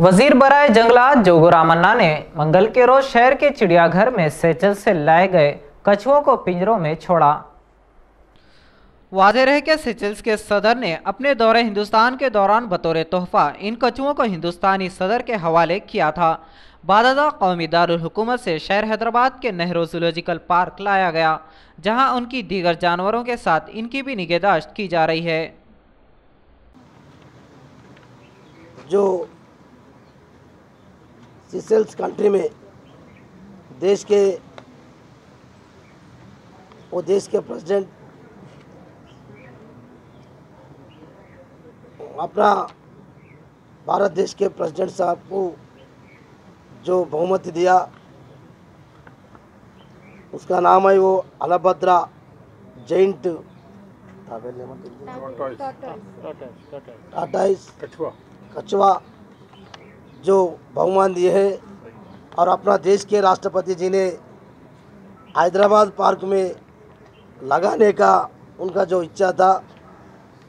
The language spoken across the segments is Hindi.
वज़ीर बराए जंगलात जोगो रामन्ना ने मंगल के रोज शहर के चिड़ियाघर में सेचल से लाए गए कछुओं को पिंजरों में छोड़ा। वाजे रहे कि सेचल्स के सदर ने अपने दौरे हिंदुस्तान के दौरान बतौर तोहफा, इन कछुओं को हिंदुस्तानी सदर के हवाले किया था। बाददा कौमी दारकूमत से शहर हैदराबाद के नेहरू जूलॉजिकल पार्क लाया गया, जहाँ उनकी दीगर जानवरों के साथ इनकी भी निगहदाश्त की जा रही है। जो सीसेल्स कंट्री में देश के वो देश के प्रेसिडेंट अपना भारत देश के प्रेसिडेंट साहब को जो बहुमत दिया उसका नाम है वो अलभद्रा जैंट। टाटाइस कछुआ। कछुआ। जो बहुमान दिए हैं और अपना देश के राष्ट्रपति जी ने हैदराबाद पार्क में लगाने का उनका जो इच्छा था,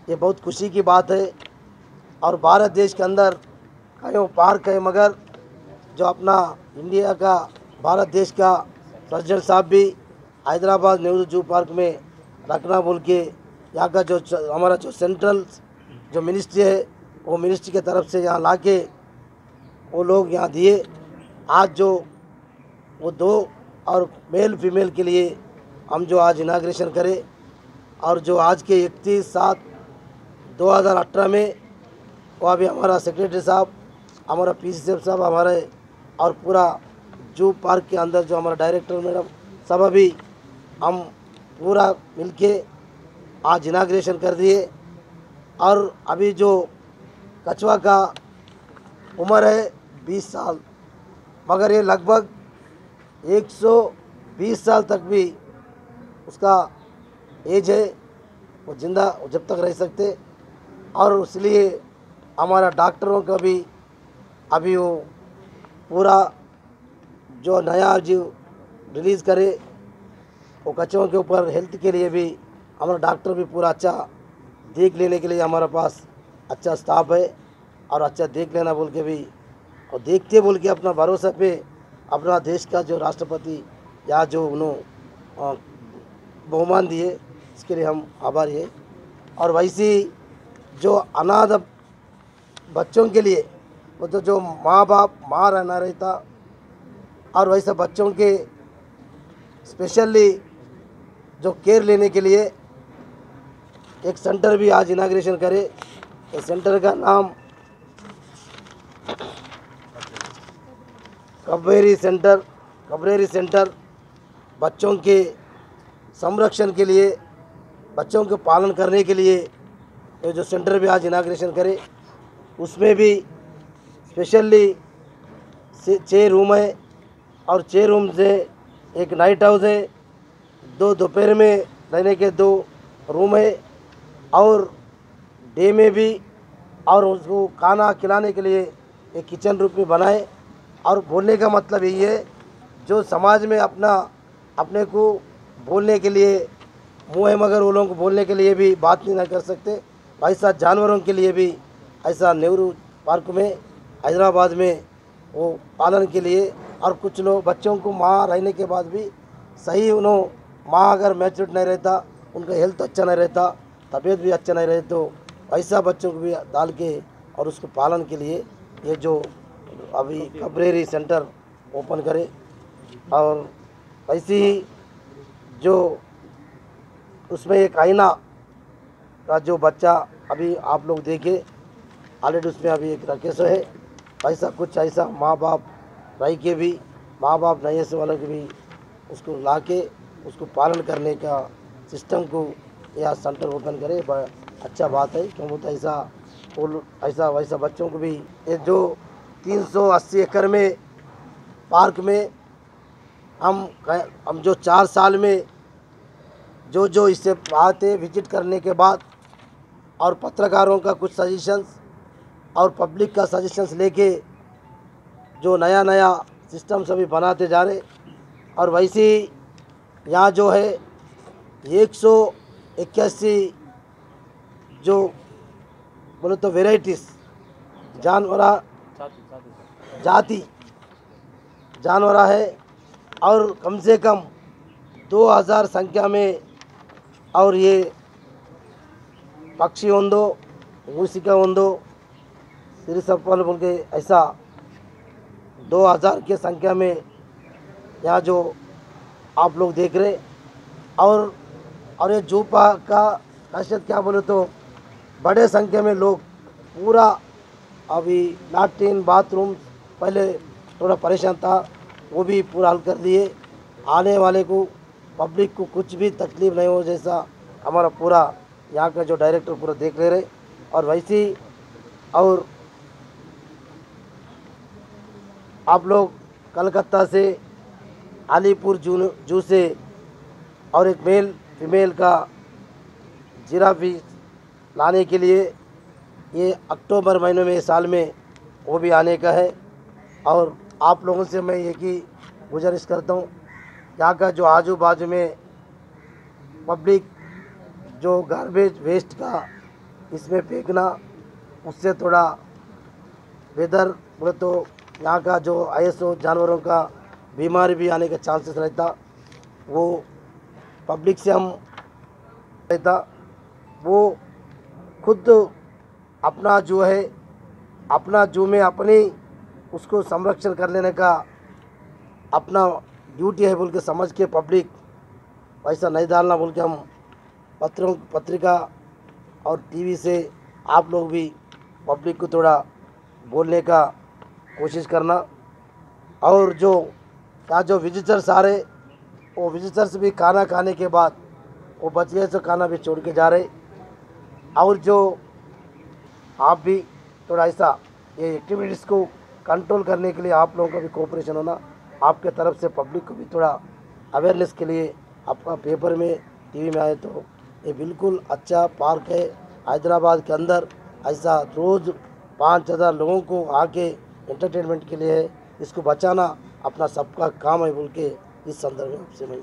ये बहुत खुशी की बात है। और भारत देश के अंदर कहीं पार्क है मगर जो अपना इंडिया का, भारत देश का प्रेसिडेंट साहब भी हैदराबाद नेहरू जू पार्क में रखना बोल के यहाँ का जो हमारा जो सेंट्रल जो मिनिस्ट्री है, वो मिनिस्ट्री के तरफ़ से यहाँ ला के वो लोग यहाँ दिए। आज जो वो दो और मेल फीमेल के लिए हम जो आज इनाग्रेशन करें और जो आज के इकतीस सात 2018 में वो अभी हमारा सेक्रेटरी साहब, हमारा पी सी साहब, हमारे और पूरा जू पार्क के अंदर जो हमारा डायरेक्टर मैडम सब अभी हम पूरा मिलके आज इनाग्रेशन कर दिए। और अभी जो कछुआ का उम्र है 20 साल। मगर ये लगभग 120 साल तक भी उसका एज है, वो ज़िंदा जब तक रह सकते। और इसलिए हमारा डॉक्टरों का भी अभी वो पूरा जो नया जीव रिलीज़ करे, वो कचरों के ऊपर हेल्थ के लिए भी हमारा डॉक्टर भी पूरा अच्छा देख लेने के लिए हमारे पास अच्छा स्टाफ है और अच्छा देख लेना बोल के भी और देखते बोल के अपना भरोसा पे अपना देश का जो राष्ट्रपति या जो उन्होंने बहुमान दिए, इसके लिए हम आभारी है। और वैसे जो अनाथ बच्चों के लिए मतलब तो जो माँ बाप माँ रहना रहता और वैसे बच्चों के स्पेशली जो केयर लेने के लिए एक सेंटर भी आज इनाग्रेशन करे। इस सेंटर का नाम कबेरी सेंटर, कबरेरी सेंटर बच्चों के संरक्षण के लिए, बच्चों के पालन करने के लिए ये जो सेंटर भी आज इनाग्रेशन करे, उसमें भी स्पेशली छः रूम है और छः रूम से एक नाइट हाउस है, दो दोपहर में रहने के दो रूम है और डे में भी और उसको खाना खिलाने के लिए एक किचन रूप में बनाए। और बोलने का मतलब यही है, जो समाज में अपना, अपने को बोलने के लिए, मुँह है मगर वो लोगों को बोलने के लिए भी बात नहीं ना कर सकते। ऐसा जानवरों के लिए भी ऐसा नेहरू पार्क में, हैदराबाद में वो पालन के लिए और कुछ लोग, बच्चों को माँ रहने के बाद भी सही उन्होंने माँ अगर मैच्योर नहीं रहता, उनका हेल्थ अच्छा नहीं रहता, तबीयत भी अच्छा नहीं रहे तो ऐसा बच्चों को भी डाल के और उसको पालन के लिए ये जो अभी कबरेरी सेंटर ओपन करे और ऐसे ही जो उसमें एक आईना का जो बच्चा अभी आप लोग देखे ऑलरेडी उसमें अभी एक रकेश है। ऐसा कुछ ऐसा माँ बाप रह के भी माँ बाप नहीं ऐसे वालों के भी उसको ला के उसको पालन करने का सिस्टम को यह सेंटर ओपन करे। अच्छा बात है क्यों तो ऐसा ऐसा वैसा बच्चों को भी, ये जो 380 एकड़ में, पार्क में, हम हम जो चार साल में जो जो इससे आते विज़िट करने के बाद और पत्रकारों का कुछ सजेशंस और पब्लिक का सजेशंस लेके जो नया नया सिस्टम सभी बनाते जा रहे और वैसे ही यहाँ जो है, एक सौ इक्यासी जो बोले तो वेराइटीज़ जानवर जाति जानवर है और कम से कम 2000 संख्या में और ये पक्षी होंदो मूसिका होंदो सिरिसप्पल बोल के ऐसा 2000 के संख्या में यहाँ जो आप लोग देख रहे और और ये जूपा का खासियत क्या बोले तो बड़े संख्या में लोग पूरा अभी लैट्रिन बाथरूम पहले थोड़ा परेशान था, वो भी पूरा हल कर दिए। आने वाले को, पब्लिक को कुछ भी तकलीफ़ नहीं हो जैसा हमारा पूरा यहाँ का जो डायरेक्टर पूरा देख ले रहे। और वैसे ही और आप लोग कलकत्ता से, अलीपुर जू जू से और एक मेल फीमेल का जिराफी लाने के लिए ये अक्टूबर महीने में, साल में वो भी आने का है। और आप लोगों से मैं ये की गुजारिश करता हूँ यहाँ का जो आजू बाजू में पब्लिक जो गार्बेज वेस्ट का इसमें फेंकना, उससे थोड़ा वेदर बोले तो यहाँ का जो आईएसओ जानवरों का बीमारी भी आने का चांसेस रहता, वो पब्लिक से हम रहता, वो खुद अपना जो है, अपना जू में अपनी उसको संरक्षण कर लेने का अपना ड्यूटी है बोल के समझ के पब्लिक वैसा नहीं डालना बोल के हम पत्रों, पत्रिका और टीवी से आप लोग भी पब्लिक को थोड़ा बोलने का कोशिश करना। और जो, का जो विजिटर्स आ रहे, वो विजिटर्स भी खाना खाने के बाद, वो बच गए तो खाना भी छोड़ के जा रहे। और जो आप भी थोड़ा ऐसा ये एक्टिविटीज़ को कंट्रोल करने के लिए आप लोगों का भी कोऑपरेशन होना। आपके तरफ़ से पब्लिक को भी थोड़ा अवेयरनेस के लिए आपका पेपर में टीवी में आए तो ये बिल्कुल अच्छा पार्क है। हैदराबाद के अंदर ऐसा रोज़ पाँच हज़ार लोगों को आके एंटरटेनमेंट के लिए इसको बचाना अपना सबका काम है बोल के इस संदर्भ में आपसे मैं